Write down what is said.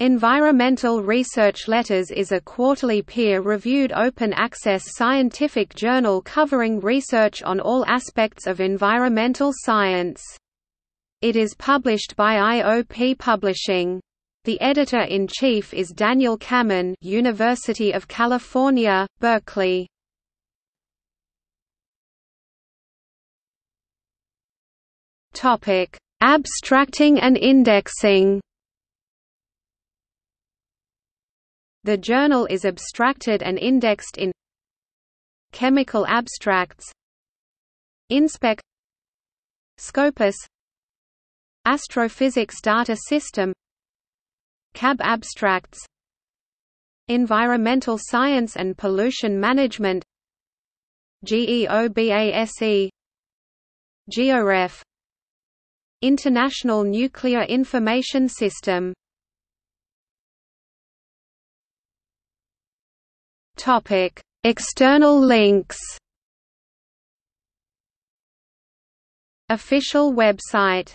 Environmental Research Letters is a quarterly peer-reviewed open-access scientific journal covering research on all aspects of environmental science. It is published by IOP Publishing. The editor-in-chief is Daniel Kammen University of California, Berkeley. Abstracting and indexing The journal is abstracted and indexed in Chemical Abstracts InSpec Scopus Astrophysics Data System CAB Abstracts Environmental Science and Pollution Management GEOBASE GeoRef International Nuclear Information System Topic: External links. Official website